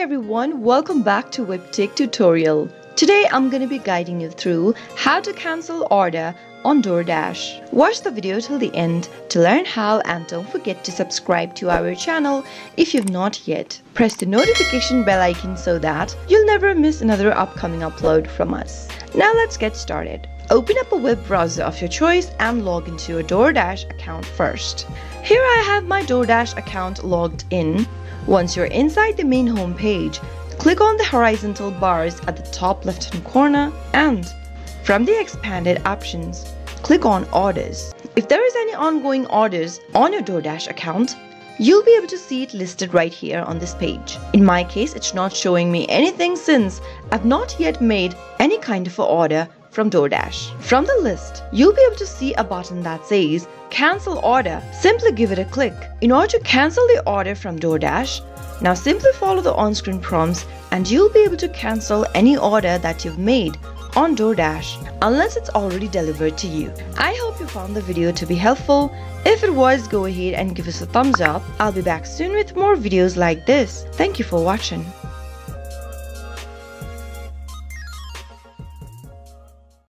everyone, welcome back to WebTech tutorial. Today I'm going to be guiding you through how to cancel order on DoorDash. Watch the video till the end to learn how and don't forget to subscribe to our channel if you've not yet. Press the notification bell icon so that you'll never miss another upcoming upload from us. Now let's get started. Open up a web browser of your choice and log into your DoorDash account first. Here I have my DoorDash account logged in once you're inside the main home page, click on the horizontal bars at the top left hand corner and from the expanded options, click on orders. If there is any ongoing orders on your DoorDash account, you'll be able to see it listed right here on this page. In my case, it's not showing me anything since I've not yet made any kind of an order from DoorDash. From the list, you'll be able to see a button that says cancel order. Simply give it a click. In order to cancel the order from DoorDash, now simply follow the on-screen prompts and you'll be able to cancel any order that you've made on DoorDash unless it's already delivered to you. I hope you found the video to be helpful. If it was, go ahead and give us a thumbs up. I'll be back soon with more videos like this. Thank you for watching.